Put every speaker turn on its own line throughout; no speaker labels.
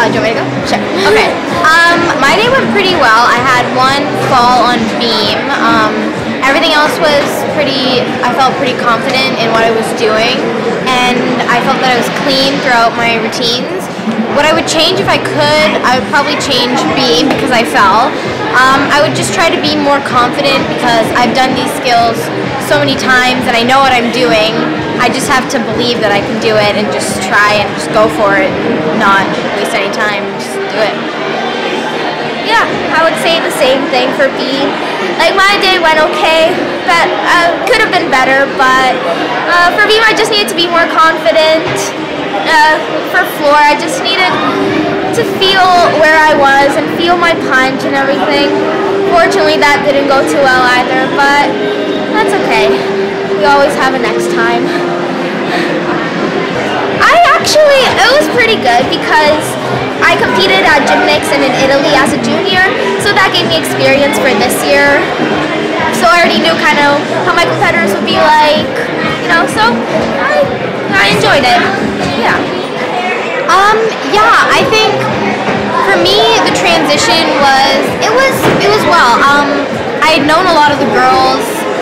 Uh, do you want me to go? Sure. Okay. Um, my day went pretty well. I had one fall on beam. Um, everything else was pretty. I felt pretty confident in what I was doing, and I felt that I was clean throughout my routines. What I would change if I could, I would probably change beam because I fell. Um, I would just try to be more confident because I've done these skills so many times and I know what I'm doing. I just have to believe that I can do it and just try and just go for it, and not waste any time. Just do it.
Yeah, I would say the same thing for beam. Like my day went okay, but uh, could have been better. But uh, for beam, I just needed to be more confident. Uh, for floor, I just needed to feel where I was and feel my punch and everything. Fortunately, that didn't go too well either, but that's okay. We always have a next time. Actually, it was pretty good because I competed at Gymnix and in Italy as a junior, so that gave me experience for this year. So I already knew kind of how my competitors would be like, you know, so I, I enjoyed it. Yeah.
Um, yeah, I think for me the transition was it was it was well. Um, I had known a lot of the girls.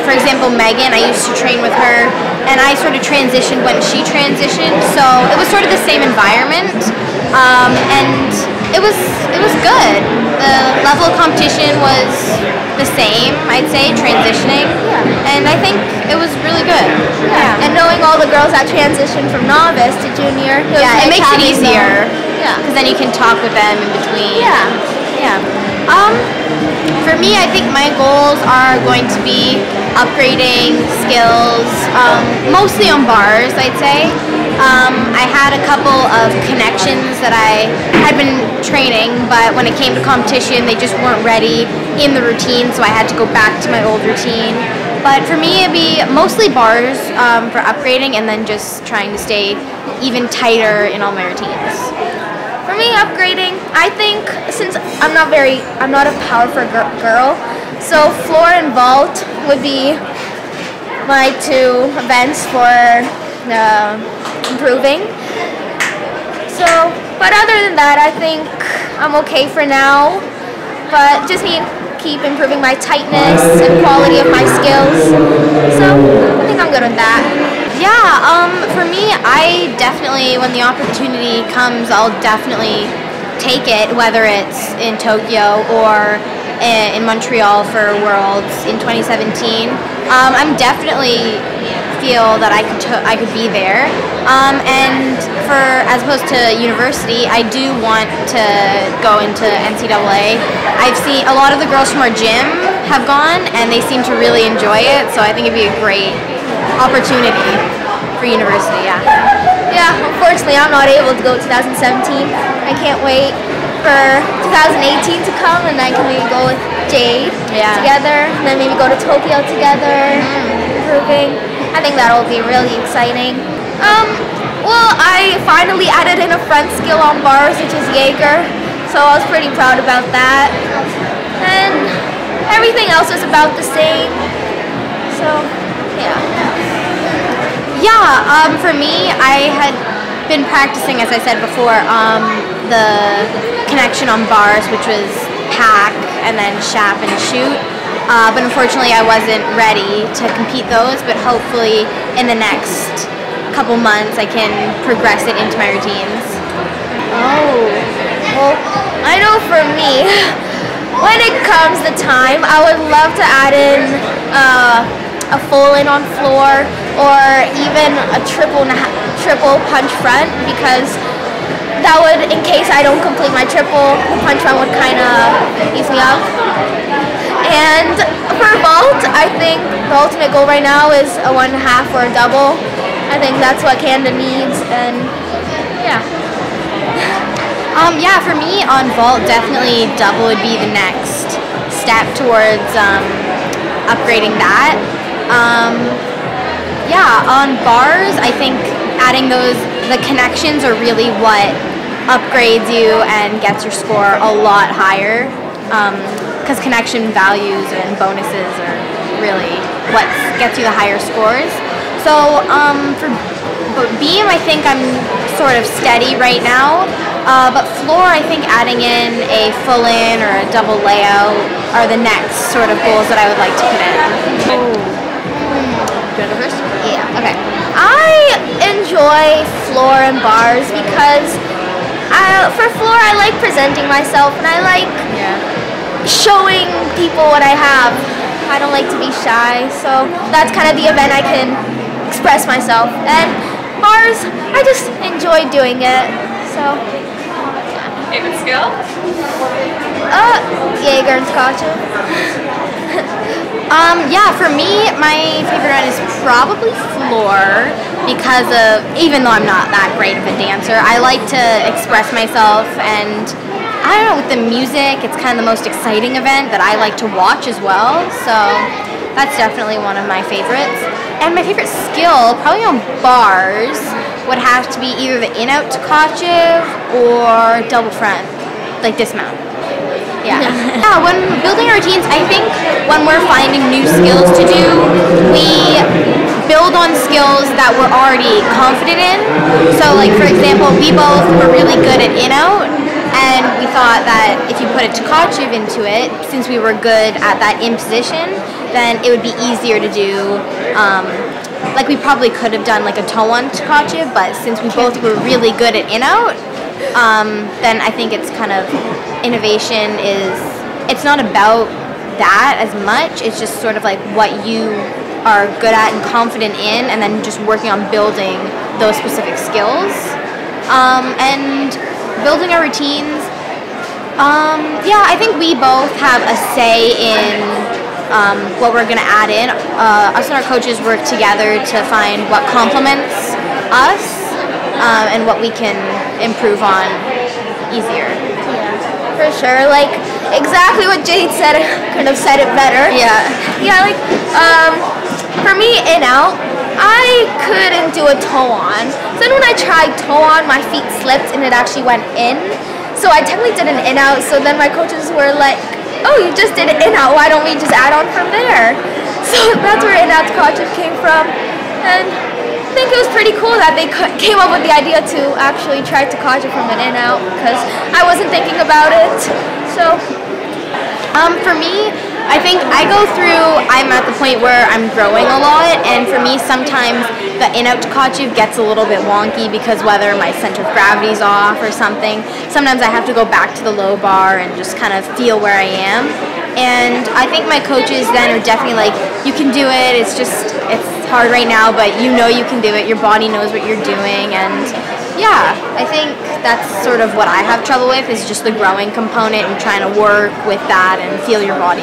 For example, Megan, I used to train with her, and I sort of transitioned when she transitioned. So it was sort of the same environment, um, and it was it was good. The level of competition was the same, I'd say, transitioning, and I think it was really good. Yeah.
And knowing all the girls that transitioned from novice to junior, it
Yeah, it makes it
having them.
easier.
Yeah.
Because then you can talk with them in between.
Yeah.
Yeah. Um, for me, I think my goals are going to be upgrading skills, um, mostly on bars, I'd say. Um, I had a couple of connections that I had been training, but when it came to competition, they just weren't ready in the routine, so I had to go back to my old routine. But for me, it'd be mostly bars um, for upgrading, and then just trying to stay even tighter in all my routines.
For me, upgrading, I think since I'm not very, I'm not a powerful gir- girl, so floor and vault would be my two events for uh, improving. So, but other than that, I think I'm okay for now. But just need keep improving my tightness and quality of my skills. So I think I'm good with that.
Yeah, um, for me, I definitely, when the opportunity comes, I'll definitely take it, whether it's in Tokyo or in Montreal for Worlds in 2017. Um, I'm definitely feel that I could I could be there. Um, and for as opposed to university, I do want to go into NCAA. I've seen a lot of the girls from our gym have gone, and they seem to really enjoy it. So I think it'd be a great opportunity for university. Yeah.
Yeah, unfortunately, I'm not able to go 2017. I can't wait for 2018 to come, and then can we go with Jade
Yeah.
together, and then maybe go to Tokyo together, improving. I think that'll be really exciting. Um, well, I finally added in a front skill on bars, which is Jaeger, so I was pretty proud about that. And everything else was about the same. So, yeah.
Yeah, um, for me, I had been practicing, as I said before, um, the connection on bars, which was pack and then shap and shoot. Uh, but unfortunately, I wasn't ready to compete those. But hopefully, in the next couple months, I can progress it into my routines.
Oh, well, I know for me, when it comes the time, I would love to add in uh, a full in on floor or even a triple triple punch front because that would, in case I don't complete my triple, the punch front would kind of ease me up. And for vault, I think the ultimate goal right now is a one and a half or a double. I think that's what Canada needs, and yeah.
Um, yeah, for me on vault, definitely double would be the next step towards um, upgrading that. Um, yeah, on bars, I think adding those, the connections are really what upgrades you and gets your score a lot higher. Because connection values and bonuses are really what gets you the higher scores. So um, for beam, I think I'm sort of steady right now. Uh, but floor, I think adding in a full in or a double layout are the next sort of goals that I would like to put in.
Do you want to go first?
Yeah.
Okay.
I enjoy floor and bars because I, for floor I like presenting myself and I like
Yeah.
showing people what I have. I don't like to be shy, so that's kind of the event I can express myself. And bars, I just enjoy doing it. So,
Favorite skill?
uh, Jaeger and Scotch.
Um, yeah, for me, my favorite one is probably floor because of, even though I'm not that great of a dancer, I like to express myself and I don't know, with the music, it's kind of the most exciting event that I like to watch as well. So that's definitely one of my favorites. And my favorite skill, probably on bars, would have to be either the in out Tkachev or double front, like dismount. Yeah. yeah, when building our routines, I think when we're finding new skills to do, we build on skills that we're already confident in. So, like, for example, we both were really good at in out, and we thought that if you put a Tkachev into it, since we were good at that in position, then it would be easier to do. Um, like, we probably could have done like a toe on Tkachev, but since we both were really good at in out, um, then I think it's kind of innovation is it's not about that as much. It's just sort of like what you are good at and confident in, and then just working on building those specific skills. Um, and building our routines. Um, yeah, I think we both have a say in um, what we're going to add in. Uh, us and our coaches work together to find what complements us um, and what we can improve on easier.
Yeah, For sure, like exactly what Jade said. I could have said it better.
Yeah.
Yeah, like um, for me, in out, I couldn't do a toe on. So then when I tried toe on, my feet slipped and it actually went in. So I technically did an in out. So then my coaches were like, "Oh, you just did an in out. Why don't we just add on from there?" So that's where in out Tkachev came from, and think it was pretty cool that they came up with the idea to actually try Tkachev from an in out because I wasn't thinking about it. So
Um, for me, I think I go through, I'm at the point where I'm growing a lot, and for me, sometimes the in out Tkachev gets a little bit wonky because whether my center of gravity's off or something, sometimes I have to go back to the low bar and just kind of feel where I am. And I think my coaches then are definitely like, you can do it, it's just, it's hard right now, but you know you can do it, your body knows what you're doing, and yeah, I think that's sort of what I have trouble with is just the growing component and trying to work with that and feel your body.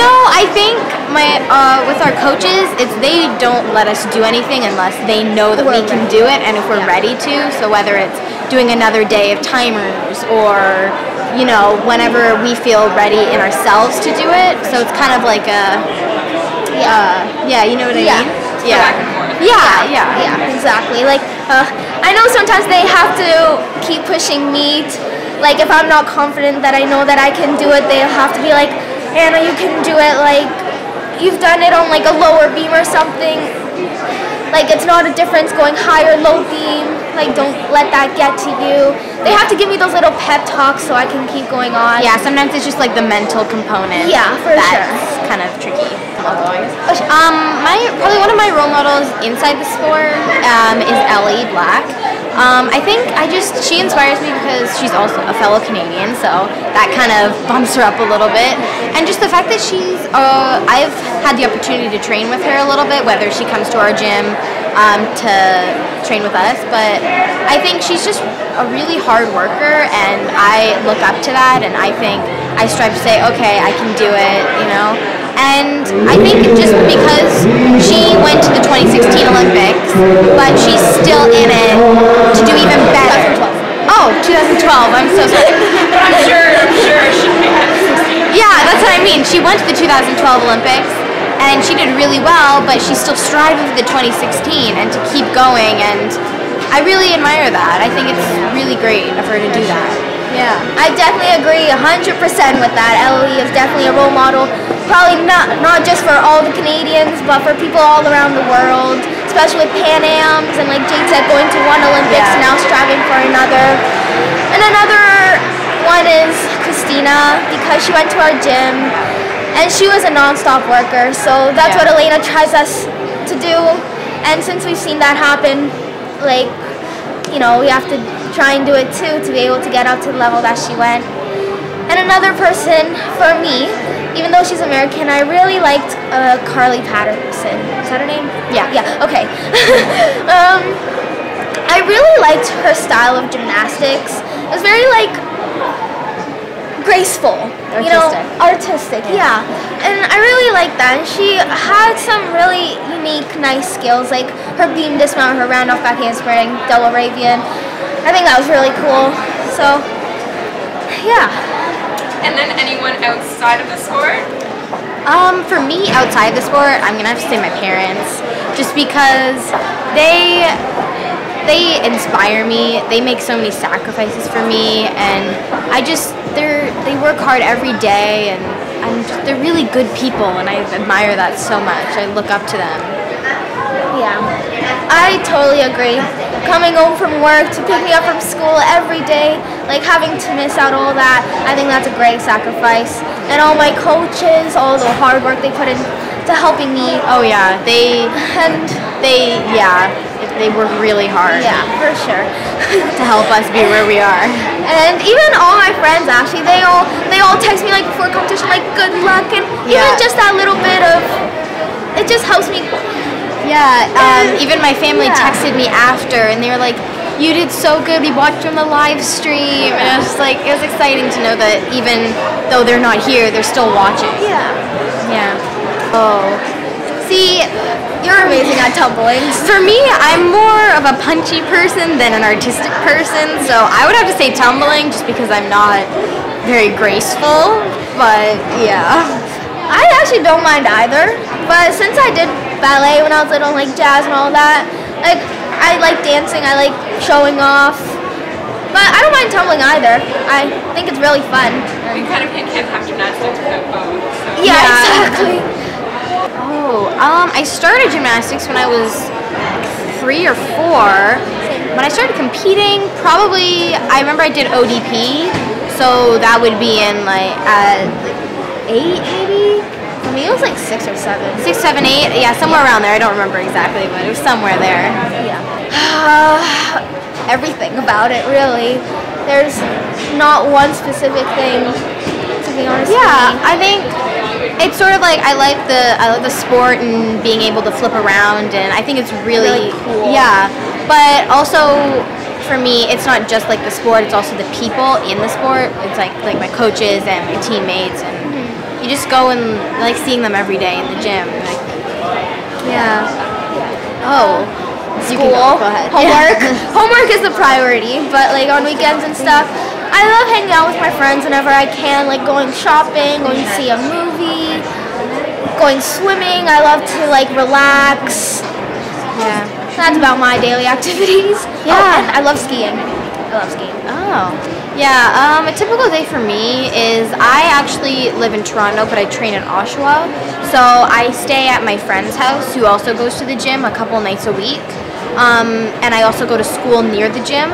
No, I think my uh, with our coaches, it's they don't let us do anything unless they know that we can do it and if we're ready to. So whether it's doing another day of timers or you know whenever we feel ready in ourselves to do it. So it's kind of like a yeah, yeah, you know what I
Yeah.
mean?
Forth.
Yeah, yeah.
Yeah, exactly. Like, uh, I know sometimes they have to keep pushing me. t like, if I'm not confident that I know that I can do it, they'll have to be like, Ana, you can do it. Like, you've done it on like a lower beam or something. Like, it's not a difference going high or low beam. Like, don't let that get to you. They have to give me those little pep talks so I can keep going on.
Yeah, sometimes it's just like the mental component.
Yeah, for
that's
sure.
kind of tricky. Um, my probably one of my role models inside the sport um, is Ellie Black. Um, I think I just she inspires me because she's also a fellow Canadian, so that kind of bumps her up a little bit. And just the fact that she's, uh, I've had the opportunity to train with her a little bit, whether she comes to our gym um, to train with us, but I think she's just a really hard worker, and I look up to that, and I think I strive to say, okay, I can do it, you know. And I think just because she went to the 2016 Olympics, but she's still in it to do even better. Oh, 2012. I'm so sorry.
I'm sure, I'm sure it should be at 16.
Yeah, that's what I mean. She went to the 2012 Olympics and she did really well, but she's still striving for the 2016 and to keep going. And I really admire that. I think it's really great of her to do that. Yeah.
I definitely agree 100% with that. Ellie is definitely a role model. Probably not not just for all the Canadians, but for people all around the world, especially with Pan Am's and like Jade said, going to one Olympics
Yeah.
now striving for another. And another one is Kristina because she went to our gym and she was a non-stop worker. So that's
Yeah.
what Elena tries us to do. And since we've seen that happen, like, you know, we have to try and do it too to be able to get up to the level that she went. And another person for me, even though she's American, I really liked uh, Carly Patterson. Is that her name?
Yeah.
Yeah. Okay. um, I really liked her style of gymnastics. It was very like graceful, you know, artistic. Yeah. And I really liked that. And she had some really unique, nice skills, like her beam dismount, her round off back handspring, double Arabian. I think that was really cool. So, yeah.
And then anyone outside of the sport?
Um, for me, outside the sport, I'm gonna have to say my parents, just because they they inspire me. They make so many sacrifices for me, and I just they're they work hard every day, and and they're really good people, and I admire that so much. I look up to them.
Yeah, I totally agree. Coming home from work to pick me up from school every day, like having to miss out all that, I think that's a great sacrifice. And all my coaches, all the hard work they put in to helping me.
Oh yeah, they
And
they yeah they work really hard
yeah, for sure.
to help us be where we are.
And even all my friends actually, they all they all text me like before competition, like good luck, and even just that little bit of it just helps me.
Yeah, um, even my family
yeah.
texted me after, and they were like, "You did so good. We watched you on the live stream," and I was just like, it was exciting to know that even though they're not here, they're still watching.
Yeah.
Yeah. Oh. See,
You're amazing at tumbling.
for me, I'm more of a punchy person than an artistic person, so I would have to say tumbling, just because I'm not very graceful. But yeah.
I actually don't mind either, but since I did ballet when I was little, like jazz and all that, like I like dancing, I like showing off, but I don't mind tumbling either. I think it's really fun.
We kind of can't have gymnastics without both. So.
Yeah,
Yeah.
exactly.
Oh, um, I started gymnastics when I was three or four. When I started competing, probably I remember I did ODP, so that would be in like uh, like eight maybe
Me, it was like six or seven.
six, seven, eight. Yeah, somewhere around there. I don't remember exactly, but it was somewhere there.
Yeah. everything about it, really. There's not one specific thing, to be honest. with
Yeah. I think it's sort of like I like the I like the sport and being able to flip around, and I think it's really,
Really cool.
Yeah, but also for me, it's not just like the sport; it's also the people in the sport. It's like like my coaches and my teammates, and. You just go and like seeing them every day in the gym. Like, yeah. Oh. You can
school,
go. Go ahead.
homework. homework is the priority, but like on weekends and stuff, I love hanging out with my friends whenever I can, like going shopping, going to see a movie, going swimming. I love to like relax.
Yeah.
That's about my daily activities.
Yeah.
Oh, and I love skiing. I love skiing.
Oh. Yeah, um, a typical day for me is I actually live in Toronto, but I train in Oshawa. So I stay at my friend's house who also goes to the gym a couple nights a week. Um, and I also go to school near the gym.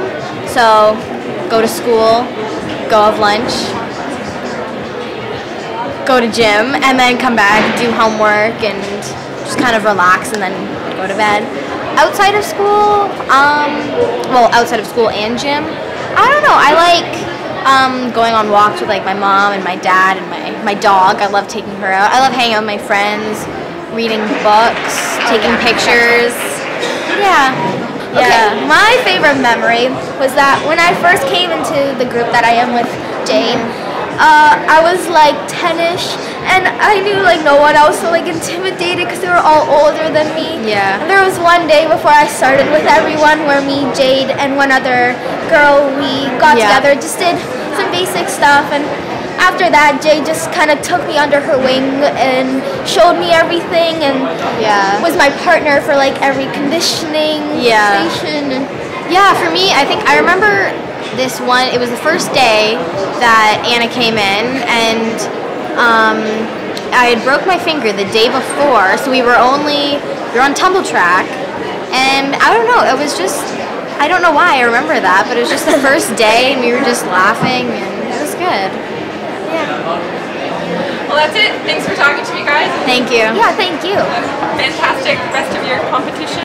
So go to school, go have lunch, go to gym, and then come back, do homework, and just kind of relax and then go to bed. Outside of school, um, well, outside of school and gym, I don't know. I like um, going on walks with like my mom and my dad and my, my dog. I love taking her out. I love hanging out with my friends, reading books, taking pictures. Yeah.
Okay,
Yeah.
my favorite memory was that when I first came into the group that I am with Jane, uh, I was like 10ish and I knew like no one. I was so like intimidated because they were all older than me.
Yeah.
And there was one day before I started with everyone where me, Jade, and one other girl, we got
Yeah.
together, just did some basic stuff and after that, Jade just kind of took me under her wing and showed me everything and
Yeah.
was my partner for like every conditioning
Yeah.
station.
Yeah, for me, I think I remember this one. It was the first day that Ana came in, and um, I had broke my finger the day before, so we were only we were on tumble track, and I don't know. It was just I don't know why I remember that, but it was just the first day and we were just laughing and it was good. Yeah.
Well, that's it. Thanks for talking to me, guys.
Thank you.
Yeah, thank you.
Fantastic rest of your competition.